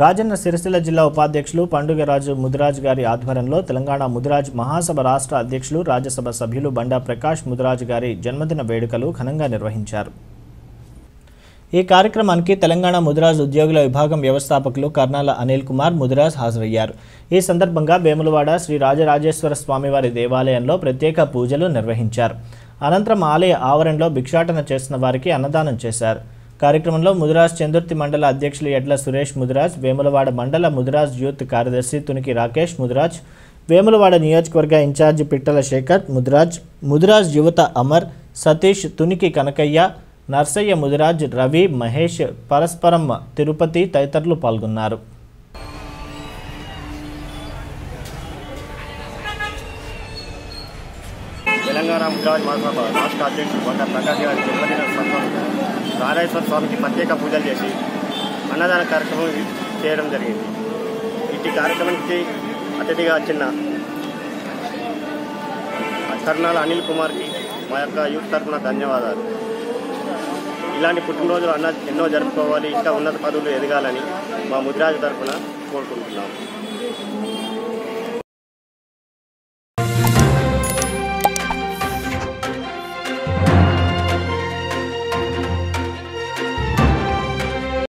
రాజన్న సిరిసిల్ల జిల్లా ఉపాధ్యక్షులు పండుగరాజు ముదిరాజ్ గారి ఆధ్వర్యంలో తెలంగాణ ముదిరాజ్ మహాసభ రాష్ట్ర అధ్యక్షులు రాజ్యసభ సభ్యులు బండా ప్రకాష్ ముదిరాజ్ గారి జన్మదిన వేడుకలు ఘనంగా నిర్వహించారు. ఈ కార్యక్రమానికి తెలంగాణ ముదిరాజ్ ఉద్యోగుల విభాగం వ్యవస్థాపకులు కర్నాల అనిల్ కుమార్ ముదిరాజ్ హాజరయ్యారు. ఈ సందర్భంగా వేములవాడ శ్రీ రాజరాజేశ్వర స్వామివారి దేవాలయంలో ప్రత్యేక పూజలు నిర్వహించారు. అనంతరం ఆలయ ఆవరణలో భిక్షాటన చేసిన వారికి అన్నదానం చేశారు. కార్యక్రమంలో ముదిరాజ్ చందుర్తి మండల అధ్యక్షులు ఎడ్ల సురేష్ ముదిరాజ్ వేములవాడ మండల ముదిరాజ్ యూత్ కార్యదర్శి తునికి రాకేష్ ముదిరాజ్ వేములవాడ నియోజకవర్గ ఇన్ఛార్జి పిట్టల శేఖర్ ముదిరాజ్ ముదిరాజ్ యువత అమర్ సతీష్ తునికి కనకయ్య నర్సయ్య ముదిరాజ్ రవి మహేష్ పరస్పరం తిరుపతి తదితరులు పాల్గొన్నారు. తెలంగాణ ముద్రాజ్ మహాసభ రాష్ట్ర అధ్యక్షుడు కొండ ప్రకాష్ గారి జన్మదిన సందర్భంగా స్వామికి ప్రత్యేక పూజలు చేసి అన్నదాన కార్యక్రమం చేయడం జరిగింది. ఇటు కార్యక్రమానికి అతిథిగా వచ్చిన కర్నాల అనిల్ కుమార్కి మా యొక్క యూత్ తరఫున ధన్యవాదాలు. ఇలాంటి పుట్టినరోజులు అన్న ఎన్నో జరుపుకోవాలి ఇంకా ఉన్నత పదవులు ఎదగాలని మా ముద్రాజు తరఫున కోరుకుంటున్నాము.